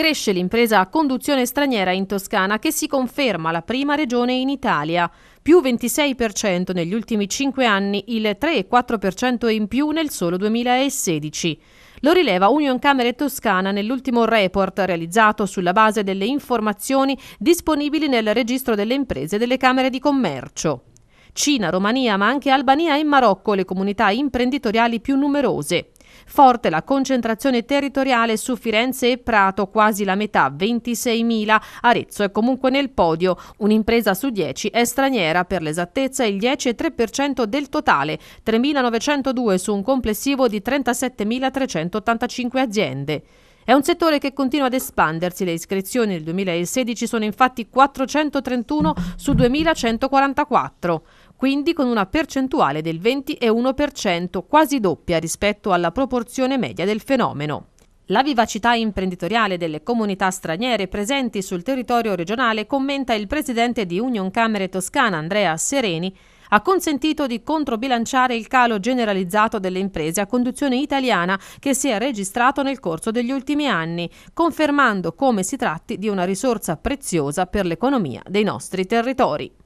Cresce l'impresa a conduzione straniera in Toscana che si conferma la prima regione in Italia, più 26% negli ultimi 5 anni, il 3,4% in più nel solo 2016. Lo rileva Union Camere Toscana nell'ultimo report realizzato sulla base delle informazioni disponibili nel registro delle imprese delle Camere di Commercio. Cina, Romania, ma anche Albania e Marocco le comunità imprenditoriali più numerose. Forte la concentrazione territoriale su Firenze e Prato, quasi la metà, 26.000. Arezzo è comunque nel podio. Un'impresa su 10 è straniera, per l'esattezza il 10,3% del totale, 3.902 su un complessivo di 37.385 aziende. È un settore che continua ad espandersi, le iscrizioni nel 2016 sono infatti 431 su 2144 quindi con una percentuale del 20,1%, quasi doppia rispetto alla proporzione media del fenomeno. La vivacità imprenditoriale delle comunità straniere presenti sul territorio regionale, commenta il presidente di Union Camere Toscana Andrea Sereni, ha consentito di controbilanciare il calo generalizzato delle imprese a conduzione italiana che si è registrato nel corso degli ultimi anni, confermando come si tratti di una risorsa preziosa per l'economia dei nostri territori.